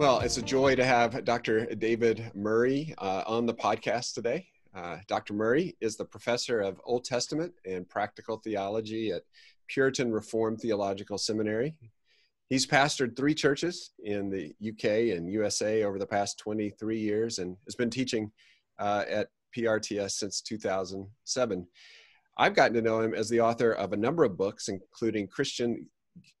Well, it's a joy to have Dr. David Murray uh, on the podcast today. Uh, Dr. Murray is the professor of Old Testament and practical theology at Puritan Reformed Theological Seminary. He's pastored three churches in the UK and USA over the past 23 years and has been teaching uh, at PRTS since 2007. I've gotten to know him as the author of a number of books, including Christian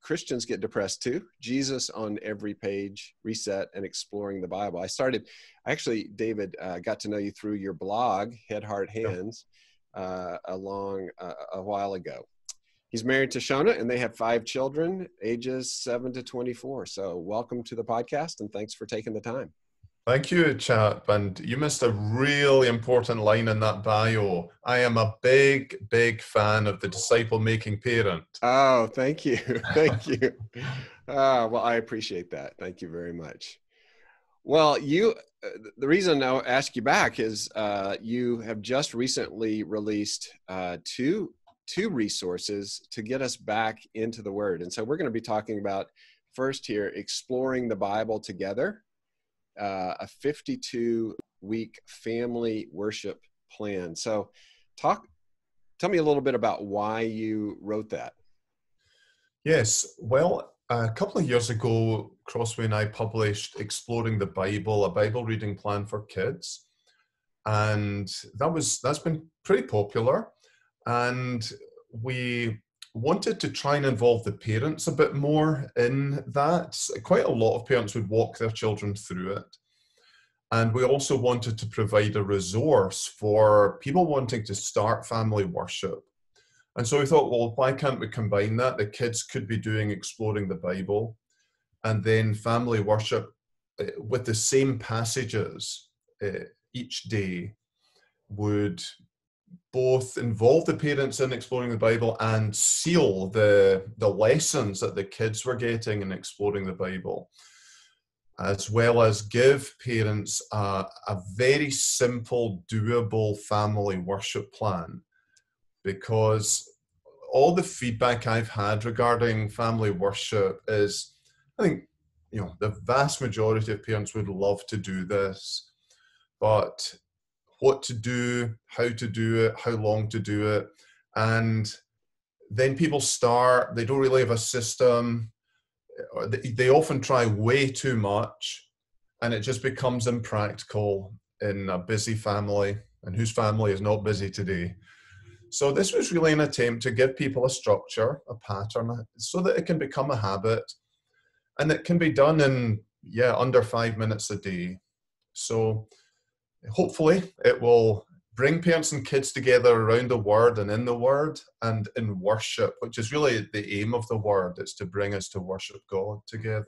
Christians Get Depressed Too, Jesus on Every Page, Reset, and Exploring the Bible. I started, actually, David, uh, got to know you through your blog, Head, Heart, Hands, uh, along uh, a while ago. He's married to Shona, and they have five children, ages 7 to 24. So, welcome to the podcast, and thanks for taking the time. Thank you, chap. And you missed a really important line in that bio. I am a big, big fan of the disciple making parent. Oh, thank you. thank you. Uh, well, I appreciate that. Thank you very much. Well, you, uh, the reason I'll ask you back is uh, you have just recently released uh, two two resources to get us back into the Word, and so we're going to be talking about first here exploring the Bible together, uh, a 52 week family worship plan. So, talk, tell me a little bit about why you wrote that. Yes, well, a couple of years ago, Crossway and I published Exploring the Bible, a Bible reading plan for kids, and that was that's been pretty popular. And we wanted to try and involve the parents a bit more in that. Quite a lot of parents would walk their children through it. And we also wanted to provide a resource for people wanting to start family worship. And so we thought, well, why can't we combine that? The kids could be doing exploring the Bible and then family worship eh, with the same passages uh, each day would both involve the parents in exploring the Bible and seal the the lessons that the kids were getting in exploring the Bible, as well as give parents a, a very simple, doable family worship plan. Because all the feedback I've had regarding family worship is, I think, you know, the vast majority of parents would love to do this, but what to do, how to do it, how long to do it. And then people start, they don't really have a system. They often try way too much, and it just becomes impractical in a busy family. And whose family is not busy today? So, this was really an attempt to give people a structure, a pattern, so that it can become a habit. And it can be done in, yeah, under five minutes a day. So, hopefully it will bring parents and kids together around the word and in the word and in worship which is really the aim of the word it's to bring us to worship god together.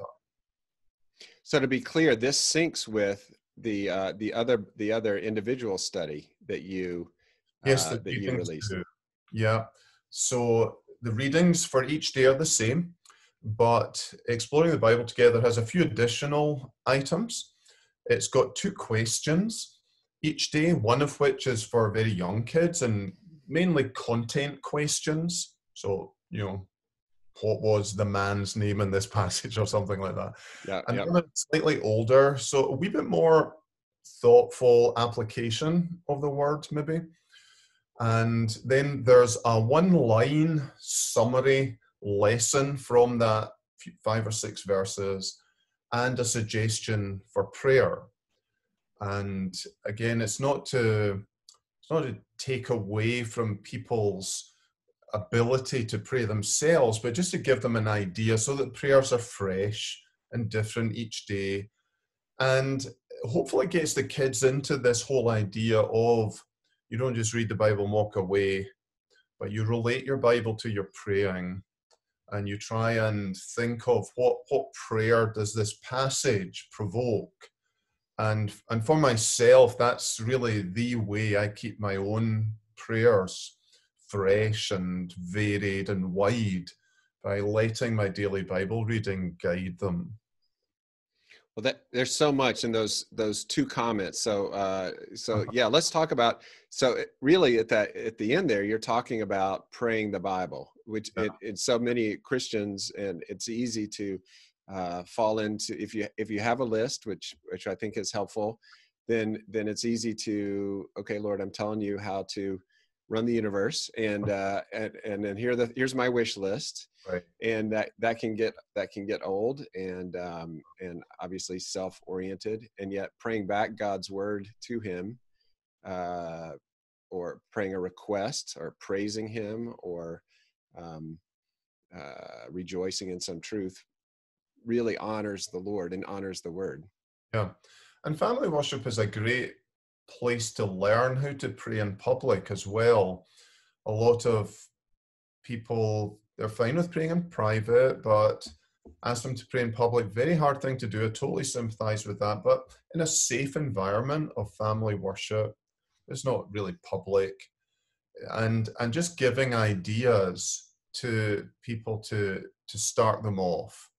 So to be clear this syncs with the uh, the other the other individual study that you yes uh, that you released. too. yeah. So the readings for each day are the same but exploring the bible together has a few additional items. It's got two questions each day, one of which is for very young kids and mainly content questions. So, you know, what was the man's name in this passage or something like that. Yeah, and yeah. slightly older, so a wee bit more thoughtful application of the word, maybe. And then there's a one line summary lesson from that five or six verses and a suggestion for prayer and again it's not to it's not to take away from people's ability to pray themselves but just to give them an idea so that prayers are fresh and different each day. And hopefully gets the kids into this whole idea of you don't just read the bible and walk away but you relate your bible to your praying. And you try and think of what what prayer does this passage provoke and and for myself that's really the way i keep my own prayers fresh and varied and wide by letting my daily bible reading guide them well that there's so much in those those two comments so uh so uh-huh. yeah let's talk about so really at that at the end there you're talking about praying the bible which yeah. it, it's so many christians and it's easy to uh, fall into if you if you have a list, which which I think is helpful, then then it's easy to okay, Lord, I'm telling you how to run the universe, and uh, and and then here the here's my wish list, right. and that that can get that can get old and um, and obviously self oriented, and yet praying back God's word to Him. Uh, or praying a request or praising him or um, uh, rejoicing in some truth really honors the lord and honors the word. Yeah. And family worship is a great place to learn how to pray in public as well. A lot of people they're fine with praying in private but ask them to pray in public very hard thing to do. I totally sympathize with that. But in a safe environment of family worship it's not really public. And and just giving ideas to people to to start them off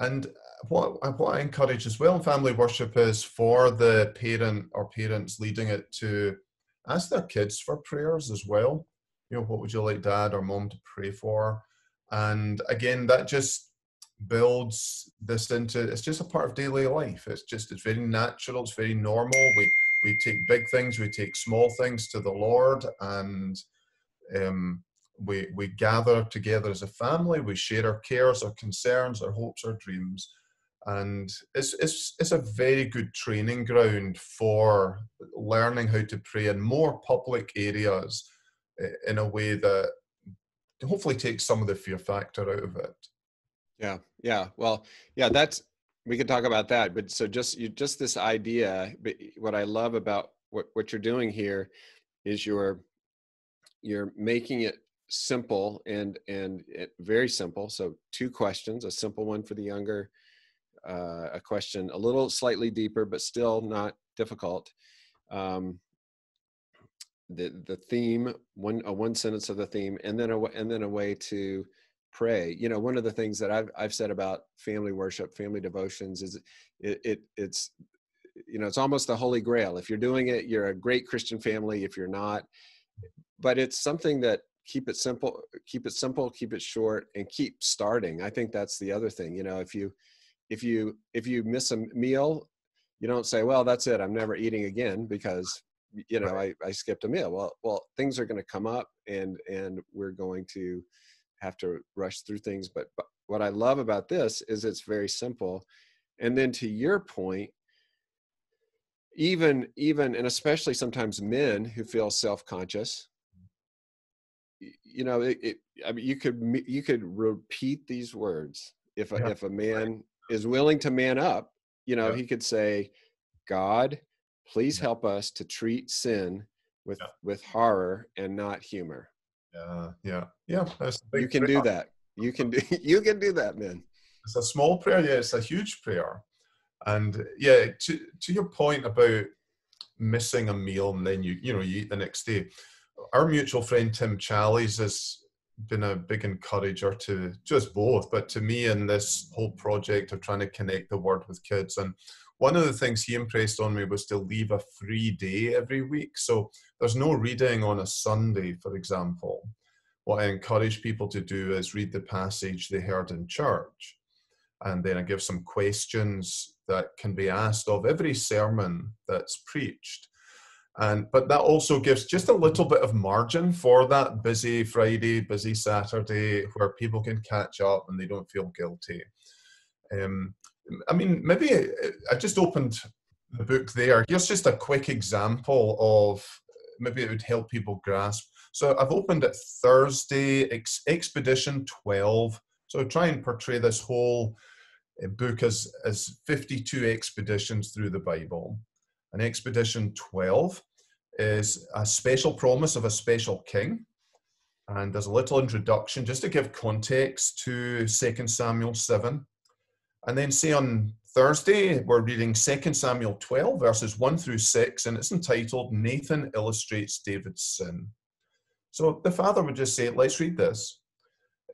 and what what I encourage as well in family worship is for the parent or parents leading it to ask their kids for prayers as well. You know, what would you like dad or mom to pray for? And again, that just builds this into it's just a part of daily life. It's just it's very natural, it's very normal. We we take big things, we take small things to the Lord, and um, we we gather together as a family. We share our cares, our concerns, our hopes, our dreams, and it's it's it's a very good training ground for learning how to pray in more public areas in a way that hopefully takes some of the fear factor out of it. Yeah, yeah. Well, yeah, that's we could talk about that but so just you just this idea but what i love about what what you're doing here is you're you're making it simple and and it, very simple so two questions a simple one for the younger uh, a question a little slightly deeper but still not difficult um, the the theme one a one sentence of the theme and then a and then a way to pray. You know one of the things that i've i've said about family worship family devotions is it, it it's you know it's almost the holy grail. If you're doing it you're a great christian family. If you're not but it's something that keep it simple keep it simple keep it short and keep starting i think that's the other thing you know if you if you if you miss a meal you don't say well that's it i'm never eating again because you know right. I, I skipped a meal well well things are going to come up and and we're going to have to rush through things. But, but what I love about this is it's very simple. And then to your point, even even and especially sometimes men who feel self-conscious you know it, it, i mean you could you could repeat these words if a, yeah. if a man is willing to man up you know yeah. he could say god please help us to treat sin with with horror and not humor yeah, yeah, yeah. you can prayer. do that. You can do. You can do that, man. It's a small prayer. Yeah, it's a huge prayer. And yeah, to to your point about missing a meal and then you you know you eat the next day. Our mutual friend Tim Challies has been a big encourager to just both, but to me in this whole project of trying to connect the word with kids. And one of the things he impressed on me was to leave a free day every week. So there's no reading on a Sunday, for example. What I encourage people to do is read the passage they heard in church. And then I give some questions that can be asked of every sermon that's preached. And but that also gives just a little bit of margin for that busy Friday, busy Saturday, where people can catch up and they don't feel guilty. Um, I mean, maybe I just opened the book there. Here's just a quick example of maybe it would help people grasp. So I've opened it Thursday, Ex- Expedition 12. So I try and portray this whole uh, book as, as 52 expeditions through the Bible. And Expedition 12 is a special promise of a special king. And there's a little introduction just to give context to 2 Samuel 7. And then say on Thursday, we're reading 2 Samuel 12, verses 1 through 6, and it's entitled Nathan Illustrates David's Sin. So the father would just say, Let's read this.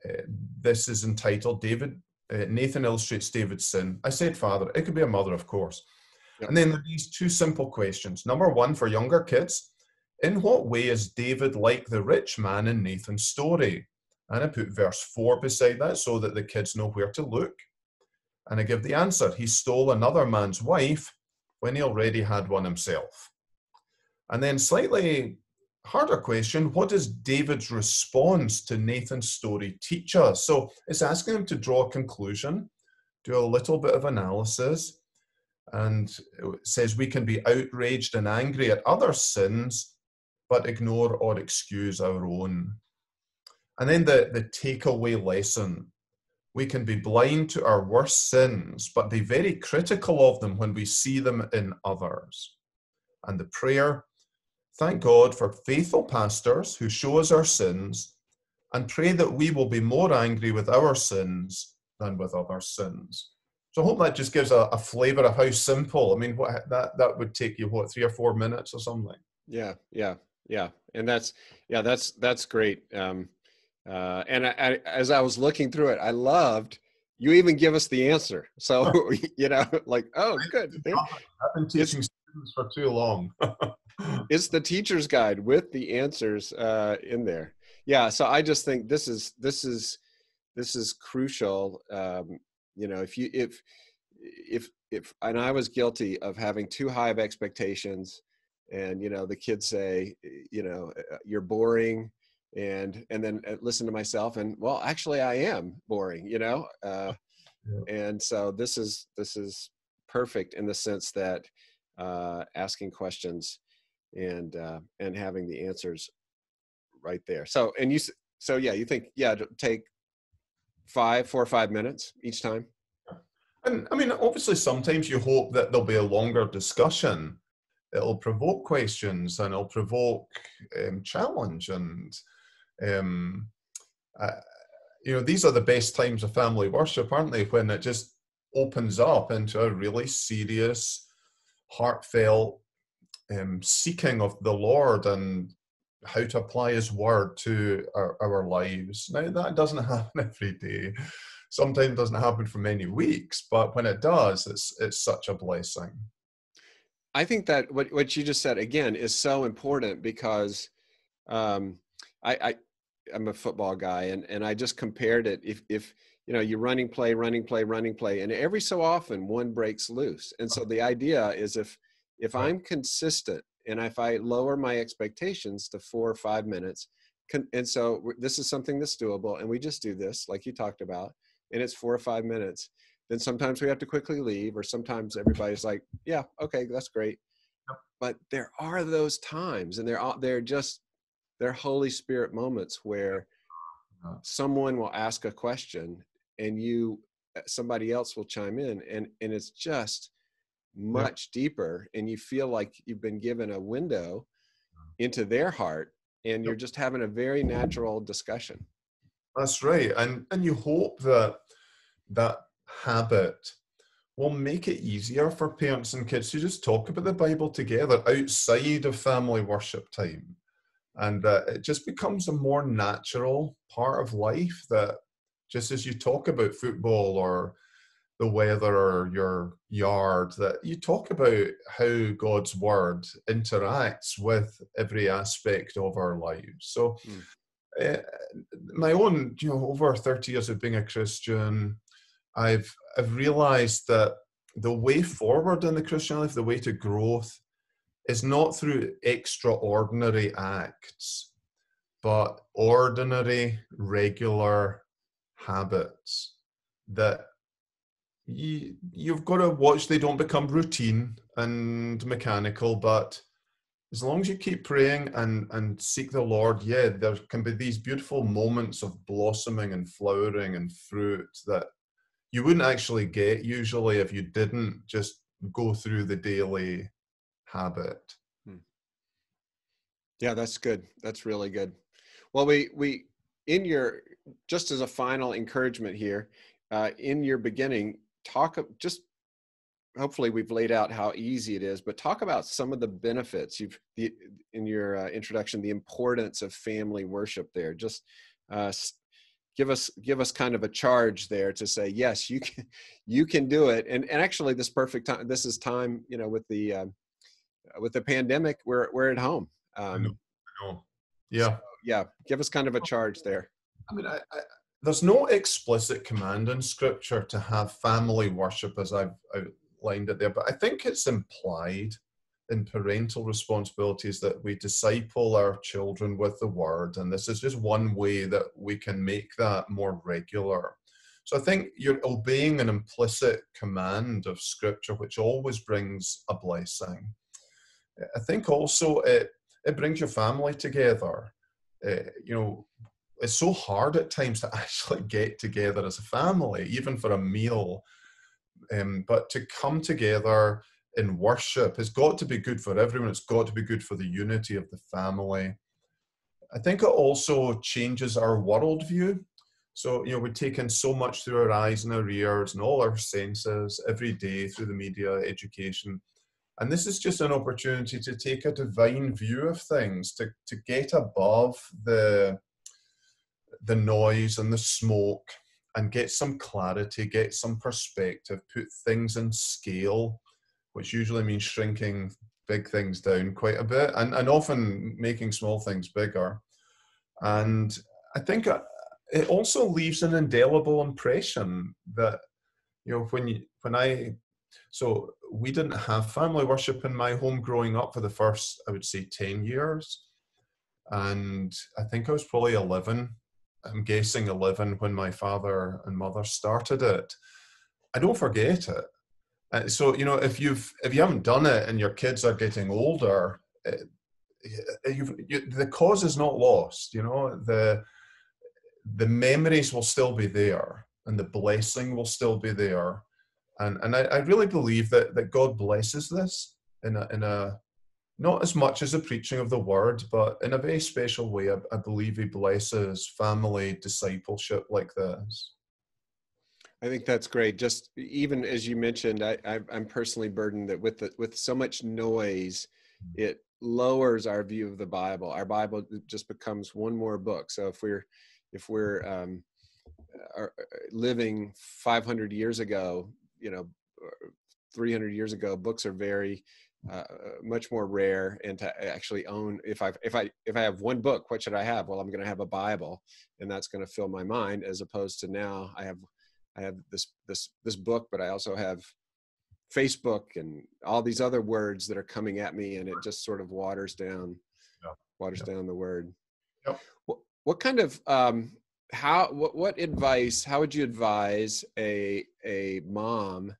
Uh, this is entitled David uh, Nathan Illustrates David's Sin. I said father, it could be a mother, of course. Yep. And then there are these two simple questions. Number one, for younger kids, in what way is David like the rich man in Nathan's story? And I put verse 4 beside that so that the kids know where to look. And I give the answer he stole another man's wife when he already had one himself. And then, slightly harder question what does David's response to Nathan's story teach us? So it's asking him to draw a conclusion, do a little bit of analysis, and says we can be outraged and angry at other sins, but ignore or excuse our own. And then the, the takeaway lesson we can be blind to our worst sins, but be very critical of them when we see them in others. And the prayer thank God for faithful pastors who show us our sins and pray that we will be more angry with our sins than with other sins. So I hope that just gives a, a flavor of how simple. I mean, what that that would take you what three or four minutes or something. Yeah, yeah, yeah, and that's yeah, that's that's great. Um, uh, and I, I, as I was looking through it, I loved you even give us the answer. So you know, like, oh, good. I've been teaching it's, students for too long. it's the teacher's guide with the answers uh, in there. Yeah. So I just think this is this is this is crucial. Um, you know, if you if if if and I was guilty of having too high of expectations, and you know, the kids say, you know, uh, you're boring and and then uh, listen to myself and well actually i am boring you know uh, yeah. and so this is this is perfect in the sense that uh, asking questions and uh, and having the answers right there so and you so yeah you think yeah take five four or five minutes each time and i mean obviously sometimes you hope that there'll be a longer discussion it'll provoke questions and it'll provoke um, challenge and um, uh, you know, these are the best times of family worship, aren't they? When it just opens up into a really serious, heartfelt um, seeking of the Lord and how to apply His word to our, our lives. Now, that doesn't happen every day. Sometimes doesn't happen for many weeks, but when it does, it's it's such a blessing. I think that what what you just said again is so important because um, I, I I'm a football guy, and and I just compared it. If if you know you're running play, running play, running play, and every so often one breaks loose. And so the idea is if if I'm consistent and if I lower my expectations to four or five minutes, and so this is something that's doable, and we just do this like you talked about, and it's four or five minutes. Then sometimes we have to quickly leave, or sometimes everybody's like, "Yeah, okay, that's great." But there are those times, and they're they're just they're Holy Spirit moments where someone will ask a question and you uh, somebody else will chime in and and it's just much deeper and you feel like you've been given a window into their heart and you're just having a very natural discussion. That's right and and you hope that that habit will make it easier for parents and kids to just talk about the bible together outside of family worship time and uh, it just becomes a more natural part of life that just as you talk about football or the weather or your yard that you talk about how god's word interacts with every aspect of our lives so mm. uh, my own you know over 30 years of being a christian i've i've realized that the way forward in the christian life the way to growth is not through extraordinary acts, but ordinary, regular habits that you, you've got to watch they don't become routine and mechanical, but as long as you keep praying and, and seek the Lord, yeah, there can be these beautiful moments of blossoming and flowering and fruit that you wouldn't actually get usually if you didn't just go through the daily habit. Hmm. Yeah, that's good. That's really good. Well, we we in your just as a final encouragement here, uh, in your beginning, talk just hopefully we've laid out how easy it is, but talk about some of the benefits you've the, in your uh, introduction, the importance of family worship there. Just uh, give us give us kind of a charge there to say yes, you can you can do it. And and actually, this perfect time. This is time you know with the um, with the pandemic, we're we're at home. Um, I know. I know. Yeah. So, yeah. Give us kind of a charge there. I mean, I, I, there's no explicit command in scripture to have family worship as I've outlined it there, but I think it's implied in parental responsibilities that we disciple our children with the word, and this is just one way that we can make that more regular. So I think you're obeying an implicit command of scripture, which always brings a blessing. I think also it, it brings your family together. Uh, you know, it's so hard at times to actually get together as a family, even for a meal. Um, but to come together in worship has got to be good for everyone. It's got to be good for the unity of the family. I think it also changes our worldview. So, you know, we take in so much through our eyes and our ears and all our senses every day through the media, education. And this is just an opportunity to take a divine view of things, to, to get above the, the noise and the smoke and get some clarity, get some perspective, put things in scale, which usually means shrinking big things down quite a bit and, and often making small things bigger. And I think uh, it also leaves an indelible impression that, you know, when you, when I, so we didn't have family worship in my home growing up for the first, I would say, 10 years. And I think I was probably 11 I'm guessing 11 when my father and mother started it. I don't forget it. Uh, so you know, if you've if you haven't done it and your kids are getting older, uh, you, the cause is not lost. You know, the the memories will still be there, and the blessing will still be there. And and I, I really believe that that God blesses this in a in a not as much as the preaching of the word, but in a very special way, I, I believe he blesses family discipleship like this. I think that's great. Just even as you mentioned, I, am personally burdened that with the, with so much noise, mm-hmm. it lowers our view of the Bible. Our Bible just becomes one more book. So if we're if we're um, are living 500 years ago, you know, 300 years ago, books are very uh, much more rare and to actually own if i if i if i have one book what should i have well i'm going to have a bible and that's going to fill my mind as opposed to now i have i have this this this book but i also have facebook and all these other words that are coming at me and it just sort of waters down yeah. waters yeah. down the word yeah. what, what kind of um how what, what advice how would you advise a a mom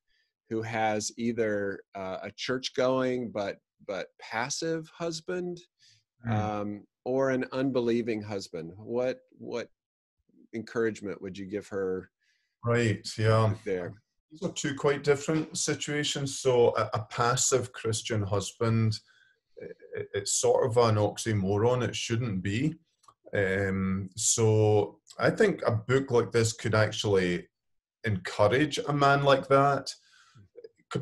who has either uh, a church going but but passive husband mm. um, or an unbelieving husband. What what encouragement would you give her right yeah. there? These are two quite different situations. So a, a passive christian husband it, it's sort of an oxymoron it shouldn't be. Um, so i think a book like this could actually encourage a man like that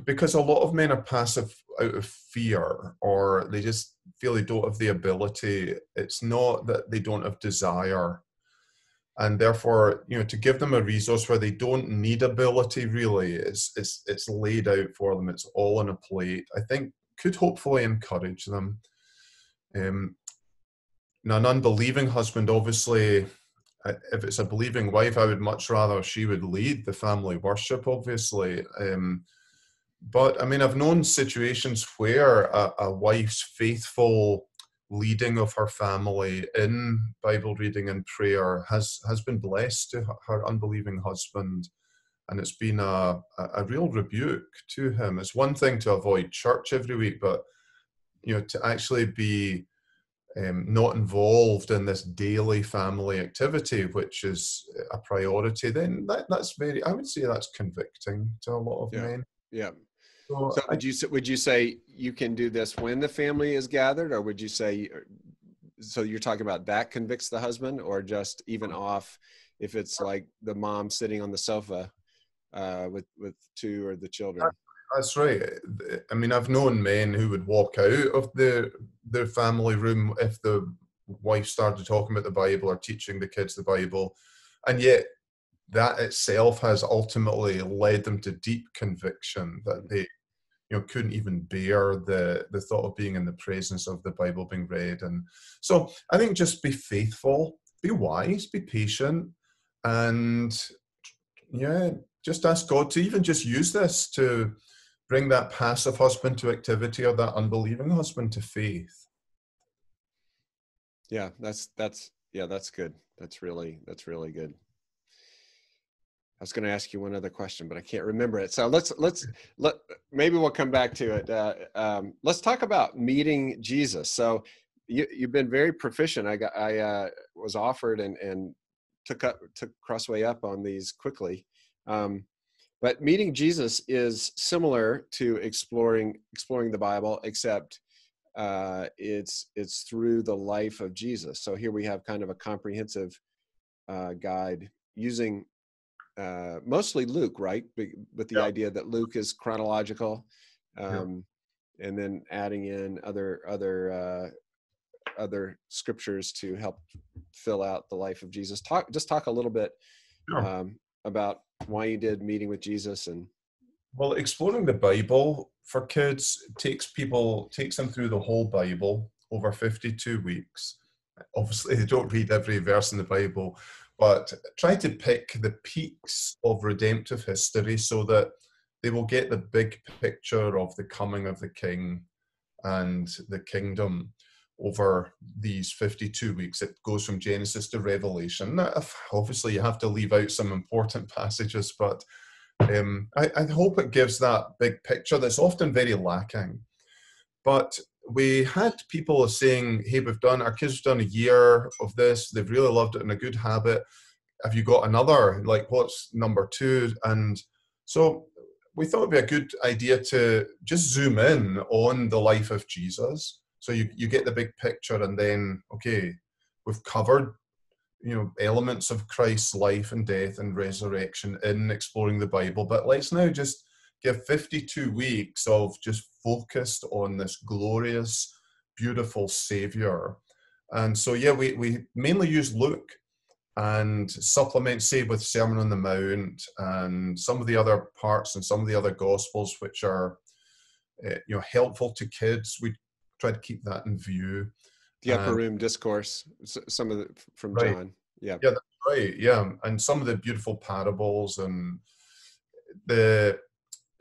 because a lot of men are passive out of fear or they just feel they don't have the ability it's not that they don't have desire. And therefore you know to give them a resource where they don't need ability really it's it's it's laid out for them it's all on a plate i think could hopefully encourage them. Um now an unbelieving husband obviously if it's a believing wife i would much rather she would lead the family worship obviously. Um but I mean, I've known situations where a, a, wife's faithful leading of her family in Bible reading and prayer has has been blessed to her unbelieving husband, and it's been a, a real rebuke to him. It's one thing to avoid church every week, but you know, to actually be um, not involved in this daily family activity, which is a priority, then that, that's very, I would say that's convicting to a lot of yeah. men. Yeah. So, so would you would you say you can do this when the family is gathered, or would you say so? You're talking about that convicts the husband, or just even off if it's like the mom sitting on the sofa uh, with with two or the children. That's right. I mean, I've known men who would walk out of the their family room if the wife started talking about the Bible or teaching the kids the Bible, and yet that itself has ultimately led them to deep conviction that they you know couldn't even bear the the thought of being in the presence of the bible being read and so i think just be faithful be wise be patient and yeah, just ask God to even just use this to bring that passive husband to activity or that unbelieving husband to faith. Yeah, that's that's yeah, that's good. That's really that's really good. I was going to ask you one other question, but I can't remember it. So let's let's let maybe we'll come back to it. Uh, um, let's talk about meeting Jesus. So you, you've been very proficient. I got I uh, was offered and and took up took Crossway up on these quickly. Um, but meeting Jesus is similar to exploring exploring the Bible, except uh, it's it's through the life of Jesus. So here we have kind of a comprehensive uh, guide using uh, mostly Luke, right? With the idea that Luke is chronological, um, and then adding in other other uh, other scriptures to help fill out the life of Jesus. Talk just talk a little bit um, about why you did meeting with Jesus and. Well, exploring the Bible for kids takes people takes them through the whole Bible over 52 weeks. Obviously, they don't read every verse in the Bible, but try to pick the peaks of redemptive history so that they will get the big picture of the coming of the King and the kingdom over these 52 weeks. It goes from Genesis to Revelation. Obviously, you have to leave out some important passages, but um, I, I, hope it gives that big picture that's often very lacking. But we had people saying, hey, we've done, our kids have done a year of this, they've really loved it and a good habit. Have you got another? Like, what's number two? And so we thought it'd be a good idea to just zoom in on the life of Jesus so you, you get the big picture, and then, okay, we've covered you know elements of Christ's life and death and resurrection in exploring the Bible. But let's now just give 52 weeks of just focused on this glorious, beautiful Savior. And so, yeah, we, we mainly use Luke and supplement, say, with Sermon on the Mount and some of the other parts and some of the other Gospels, which are uh, you know helpful to kids. We try to keep that in view. The upper room discourse, some of the from right. John. Yeah. Yeah, that's right. Yeah. And some of the beautiful parables and the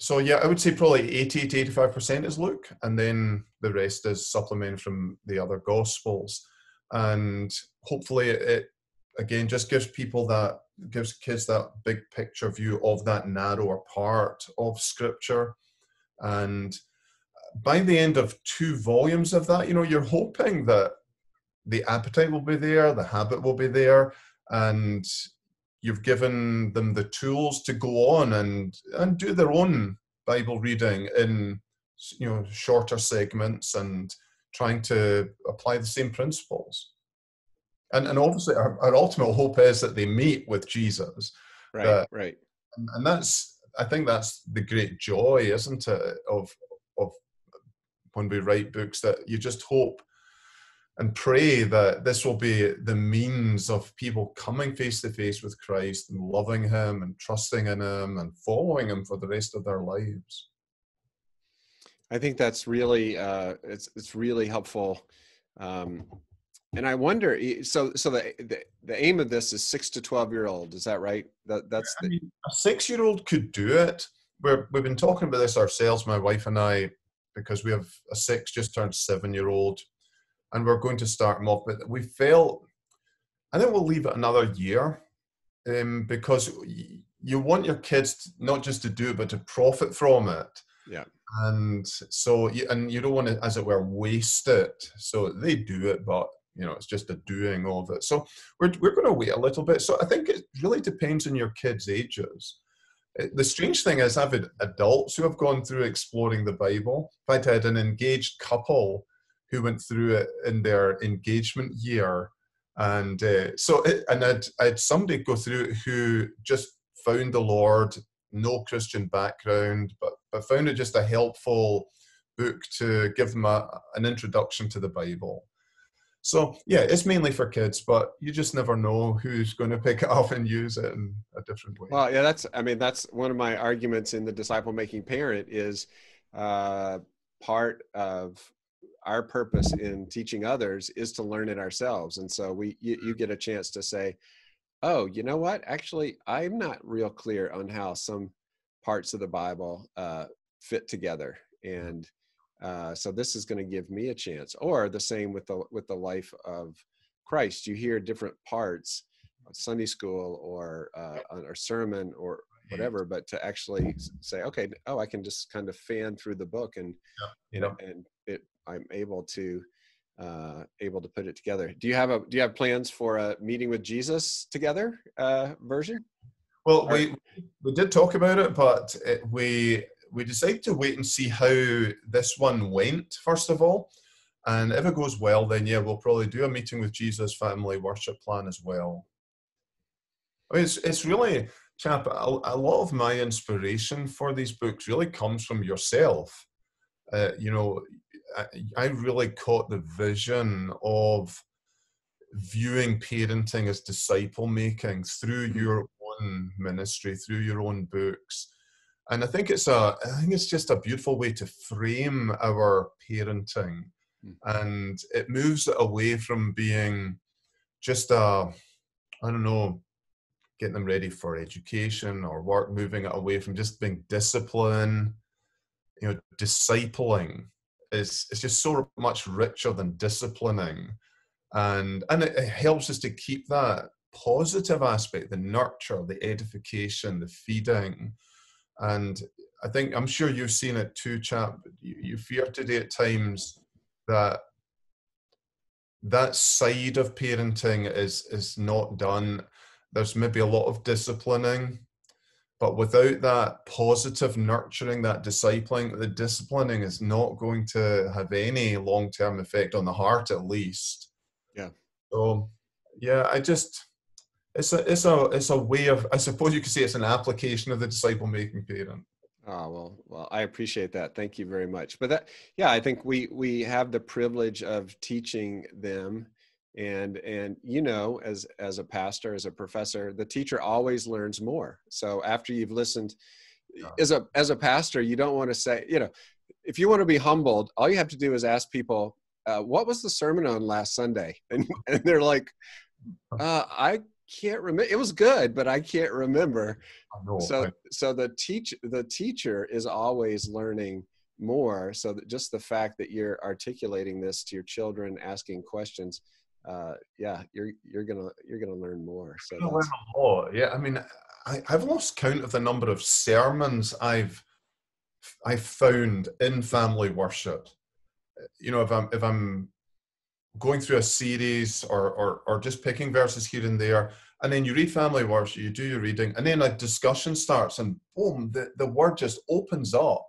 so yeah, I would say probably 80 to 85% is Luke, and then the rest is supplement from the other gospels. And hopefully it again just gives people that gives kids that big picture view of that narrower part of scripture and by the end of two volumes of that, you know, you're hoping that the appetite will be there, the habit will be there, and you've given them the tools to go on and and do their own Bible reading in you know shorter segments and trying to apply the same principles. And and obviously our, our ultimate hope is that they meet with Jesus. Right, right. And, and that's I think that's the great joy, isn't it, of when we write books that you just hope and pray that this will be the means of people coming face to face with Christ and loving Him and trusting in Him and following Him for the rest of their lives. I think that's really uh, it's it's really helpful, um, and I wonder. So so the, the, the aim of this is six to twelve year old. Is that right? That that's the... I mean, a six year old could do it. We're, we've been talking about this ourselves, my wife and I, because we have a six just turned seven year old and we're going to start them off. But we felt, I think we'll leave it another year um, because you want your kids not just to do it, but to profit from it. Yeah. And so, you, and you don't want to, as it were, waste it. So they do it, but you know, it's just a doing of it. So we're, we're going to wait a little bit. So I think it really depends on your kids' ages the strange thing is, I've had adults who have gone through exploring the Bible. In fact, I had an engaged couple who went through it in their engagement year, and uh, so it, and I'd, I had somebody go through it who just found the Lord, no Christian background, but but found it just a helpful book to give them a, an introduction to the Bible. So yeah, it's mainly for kids, but you just never know who's going to pick it up and use it in a different way. Well, yeah, that's I mean that's one of my arguments in the disciple making parent is uh, part of our purpose in teaching others is to learn it ourselves, and so we you, you get a chance to say, oh, you know what? Actually, I'm not real clear on how some parts of the Bible uh, fit together, and uh, so this is going to give me a chance. Or the same with the with the life of Christ. You hear different parts, Sunday school or uh, or sermon or whatever, but to actually say, okay, oh, I can just kind of fan through the book and Yeah. you know, and I'm able to uh able to put it together. Do you have a do you have plans for a meeting with Jesus together uh version? Well, Or- we we did talk about it, but it, we we decided to wait and see how this one went first of all, and if it goes well, then yeah, we'll probably do a meeting with Jesus family worship plan as well. I mean, it's it's really, chap, a, a lot of my inspiration for these books really comes from yourself. Uh, you know, I, I really caught the vision of viewing parenting as disciple making through Mhm. your own ministry, through your own books. And I think it's a I think it's just a beautiful way to frame our parenting. Mm. And it moves it away from being just a I don't know, getting them ready for education or work, moving it away from just being discipline, you know, discipling is is just so much richer than disciplining. And and it, it helps us to keep that positive aspect, the nurture, the edification, the feeding. And I think I'm sure you've seen it too, chap. You, you fear today at times that that side of parenting is is not done. There's maybe a lot of disciplining, but without that positive nurturing, that discipling, the disciplining is not going to have any long-term effect on the heart, at least. Yeah. So, yeah, I just it's a it's a it's a way of I suppose you could say it's an application of the disciple-making parent. Oh well, well, I appreciate that. Thank you very much. But that, yeah, I think we we have the privilege of teaching them, and and you know, as as a pastor, as a professor, the teacher always learns more. So after you've listened, Yeah. as a as a pastor, you don't want to say, you know, if you want to be humbled, all you have to do is ask people, uh, "What was the sermon on last Sunday?" And and they're like, uh, "I can't remember. It was good, but I can't remember." So I- so the teach the teacher is always learning more so that just the fact that you're articulating this to your children asking questions uh yeah you're you're gonna you're gonna learn more so learn a lot. Yeah, I mean, I, I've lost count of the number of sermons I've I've found in family worship. You know, if I'm if I'm going through a series or or or just picking verses here and there, and then you read family worship, you do your reading, and then a discussion starts, and boom, the, the word just opens up.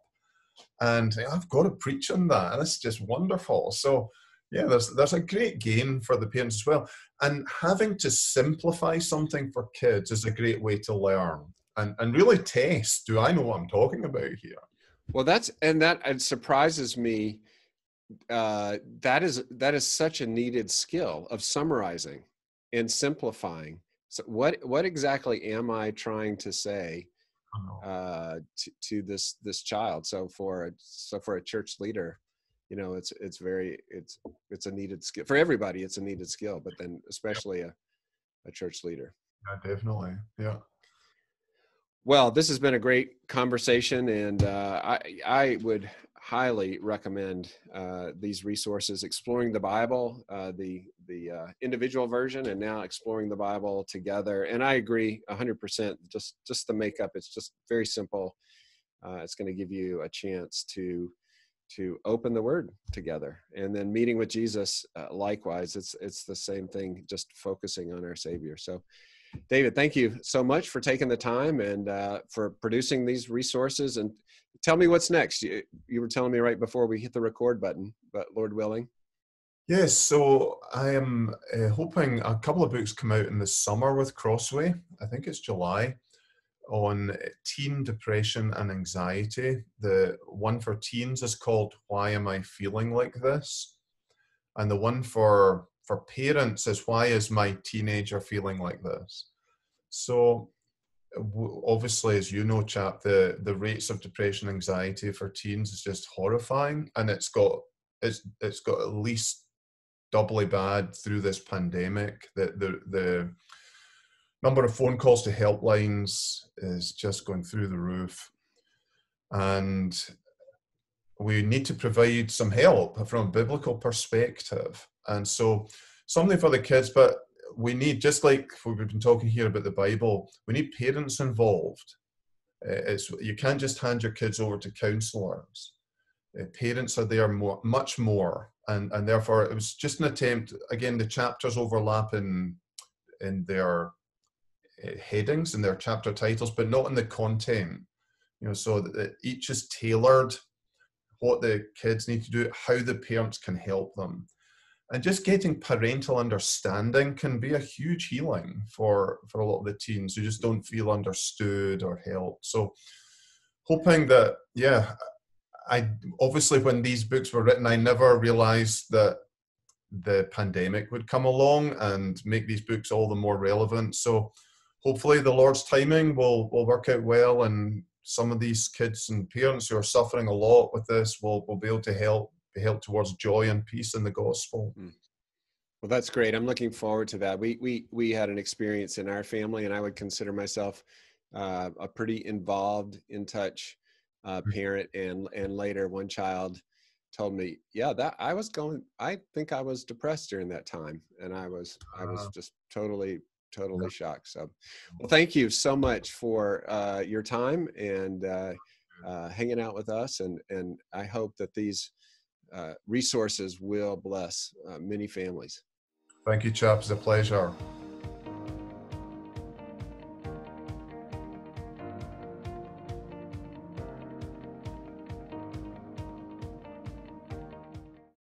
And I've got to preach on that, and it's just wonderful. So yeah, there's there's a great gain for the parents as well. And having to simplify something for kids is a great way to learn and, and really test do i know what i'm talking about here? Well that's and that it surprises me uh that is that is such a needed skill of summarizing and simplifying. So what what exactly am i trying to say uh, to, to this this child. So for a, so for a church leader, you know, it's it's very it's it's a needed skill for everybody. It's a needed skill, but then especially a a church leader. yeah definitely yeah Well, this has been a great conversation, and uh, I I would highly recommend uh, these resources: exploring the Bible, uh, the the uh, individual version, and now exploring the Bible together. And I agree hundred percent. Just just the makeup, it's just very simple. Uh, it's going to give you a chance to to open the Word together, and then meeting with Jesus. Uh, likewise, it's it's the same thing. Just focusing on our Savior. So. David, thank you so much for taking the time and uh, for producing these resources. And tell me what's next. You, you were telling me right before we hit the record button, but Lord willing. yes so i am uh, hoping a couple of books come out in the summer with crossway i think it's july on teen depression and anxiety. The one for teens is called why am i feeling like this? And the one for for parents is why is my teenager feeling like this? So obviously as you know chap the the rates of depression anxiety for teens is just horrifying and it's got it's it's got at least doubly bad through this pandemic. The the the number of phone calls to helplines is just going through the roof. And we need to provide some help from a biblical perspective. And so, something for the kids, but we need, just like we've been talking here about the Bible, we need parents involved. It's, you can't just hand your kids over to counselors. Uh, parents are there more, much more, and, and therefore it was just an attempt. Again, the chapters overlap in in their Uh, headings and their chapter titles, but not in the content. You know, so that each is tailored what the kids need to do, how the parents can help them. And just getting parental understanding can be a huge healing for, for a lot of the teens who just don't feel understood or helped. So, hoping that, yeah, I obviously, when these books were written, I never realized that the pandemic would come along and make these books all the more relevant. So, hopefully, the Lord's timing will, will work out well and some of these kids and parents who are suffering a lot with this will, will be able to help be helped towards joy and peace in the gospel. Hmm. Well, that's great. I'm looking forward to that. We we we had an experience in our family, and I would consider myself uh, a pretty involved, in touch uh, hmm. parent. And and later, one child told me, "Yeah, that I was going. I think I was depressed during that time, and I was I was just totally totally shocked. So, well, thank you so much for uh, your time and uh, uh, hanging out with us. And and I hope that these uh, resources will bless uh, many families. Thank you, chaps. It's a pleasure.